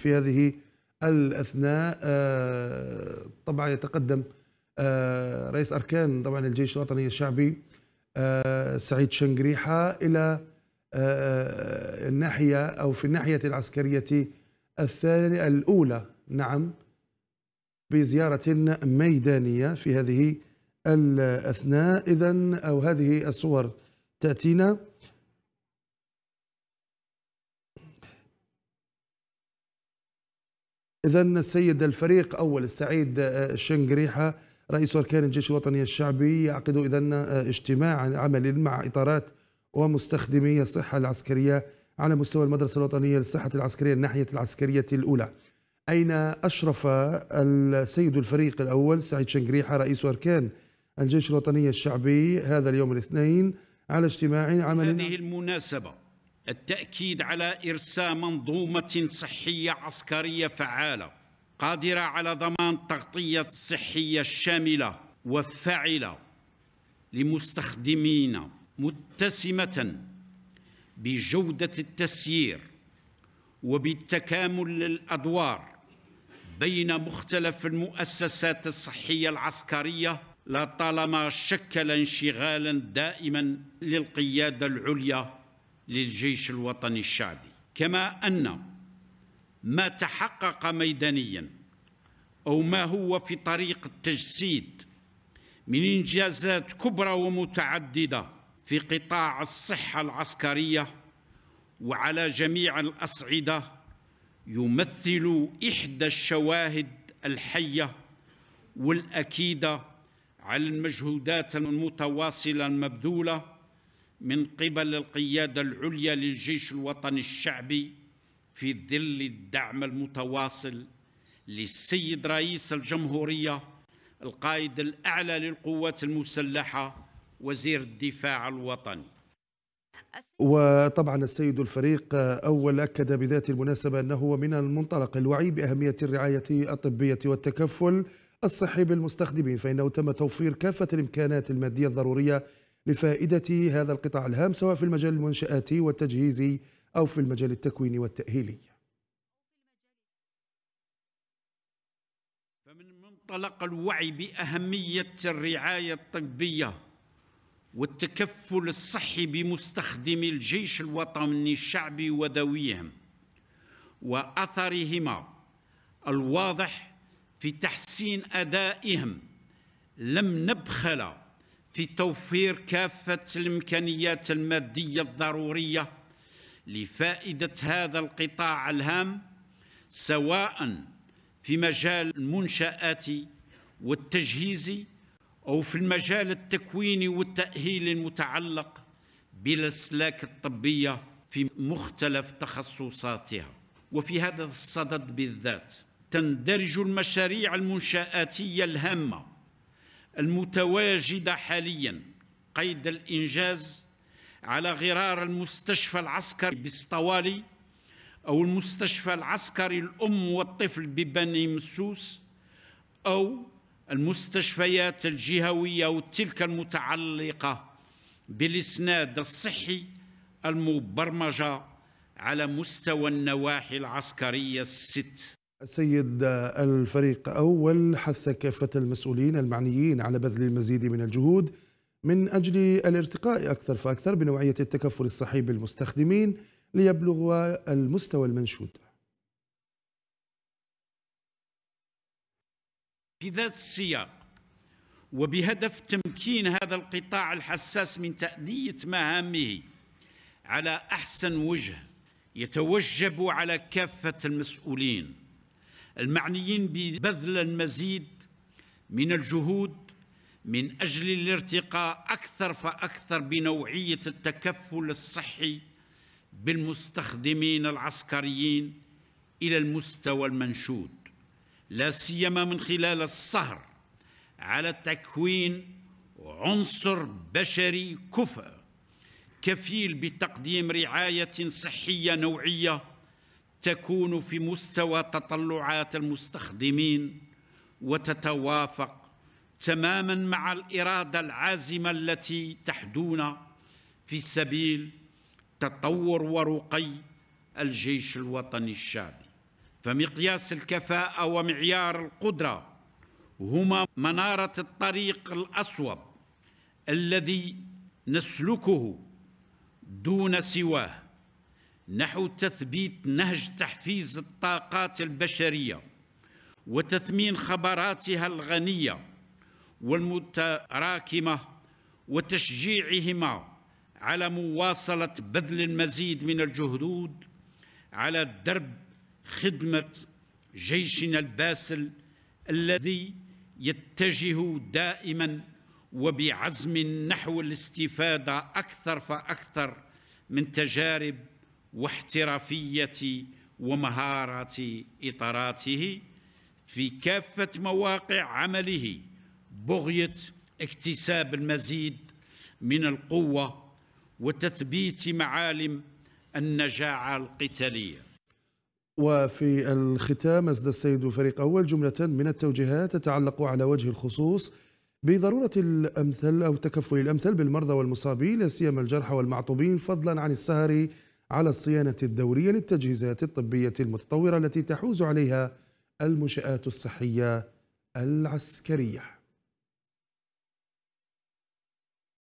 في هذه الأثناء طبعا يتقدم رئيس أركان طبعا الجيش الوطني الشعبي سعيد شنقريحة إلى الناحية أو في الناحية العسكرية الثانية الأولى نعم بزيارة ميدانية في هذه الأثناء. إذا أو هذه الصور تأتينا. إذا السيد الفريق أول السعيد الشنقريحة رئيس أركان الجيش الوطني الشعبي يعقد إذا اجتماع عملي مع إطارات ومستخدمي الصحة العسكرية على مستوى المدرسة الوطنية للصحة العسكرية الناحية العسكرية الأولى. أين أشرف السيد الفريق الأول؟ سعيد شنقريحة رئيس أركان الجيش الوطني الشعبي هذا اليوم الاثنين على اجتماع عمل هذه المناسبة. التأكيد على إرساء منظومة صحية عسكرية فعالة قادرة على ضمان التغطية الصحية الشاملة والفاعلة لمستخدمين متسمة بجودة التسيير وبالتكامل للأدوار بين مختلف المؤسسات الصحية العسكرية لطالما شكل انشغالا دائما للقيادة العليا للجيش الوطني الشعبي كما أن ما تحقق ميدانيا أو ما هو في طريق التجسيد من إنجازات كبرى ومتعددة في قطاع الصحة العسكرية وعلى جميع الأصعدة يمثل إحدى الشواهد الحية والأكيدة على المجهودات المتواصلة المبذولة من قبل القيادة العليا للجيش الوطني الشعبي في ظل الدعم المتواصل للسيد رئيس الجمهورية القائد الأعلى للقوات المسلحة وزير الدفاع الوطني. وطبعا السيد الفريق أول أكد بذات المناسبة أنه من المنطلق الوعي بأهمية الرعاية الطبية والتكفل الصحي بالمستخدمين فإنه تم توفير كافة الإمكانات المادية الضرورية لفائدة هذا القطاع الهام سواء في المجال المنشآتي والتجهيزي أو في المجال التكويني والتأهيلي. فمن منطلق الوعي بأهمية الرعاية الطبية والتكفل الصحي بمستخدمي الجيش الوطني الشعبي وذويهم وأثرهما الواضح في تحسين أدائهم لم نبخل في توفير كافة الإمكانيات المادية الضرورية لفائدة هذا القطاع الهام سواء في مجال المنشآت والتجهيز أو في المجال التكويني والتأهيلي المتعلق بالأسلاك الطبية في مختلف تخصصاتها. وفي هذا الصدد بالذات تندرج المشاريع المنشآتية الهامة المتواجدة حاليا قيد الإنجاز على غرار المستشفى العسكري بسطوالي أو المستشفى العسكري الأم والطفل ببني مسوس أو المستشفيات الجهوية وتلك المتعلقة بالإسناد الصحي المبرمجة على مستوى النواحي العسكرية الست. السيد الفريق أول حث كافة المسؤولين المعنيين على بذل المزيد من الجهود من أجل الارتقاء أكثر فأكثر بنوعية التكفل الصحي بالمستخدمين ليبلغ المستوى المنشود. في ذات السياق وبهدف تمكين هذا القطاع الحساس من تأدية مهامه على أحسن وجه يتوجب على كافة المسؤولين المعنيين ببذل المزيد من الجهود من أجل الارتقاء أكثر فأكثر بنوعية التكفل الصحي بالمستخدمين العسكريين إلى المستوى المنشود لا سيما من خلال السهر على تكوين عنصر بشري كفء كفيل بتقديم رعاية صحية نوعية تكون في مستوى تطلعات المستخدمين وتتوافق تماما مع الإرادة العازمة التي تحدون في سبيل تطور ورقي الجيش الوطني الشعبي. فمقياس الكفاءة ومعيار القدرة هما منارة الطريق الأصوب الذي نسلكه دون سواه. نحو تثبيت نهج تحفيز الطاقات البشرية وتثمين خبراتها الغنية والمتراكمة وتشجيعهما على مواصلة بذل المزيد من الجهود على درب خدمة جيشنا الباسل الذي يتجه دائما وبعزم نحو الاستفادة أكثر فأكثر من تجارب واحترافية ومهاره إطاراته في كافة مواقع عمله بغية اكتساب المزيد من القوة وتثبيت معالم النجاعة القتالية. وفي الختام أسدى السيد فريق أول جملة من التوجيهات تتعلق على وجه الخصوص بضرورة الأمثل أو التكفل الأمثل بالمرضى والمصابين لا سيما الجرحى والمعطوبين فضلا عن السهر على الصيانة الدورية للتجهيزات الطبية المتطورة التي تحوز عليها المنشآت الصحية العسكرية.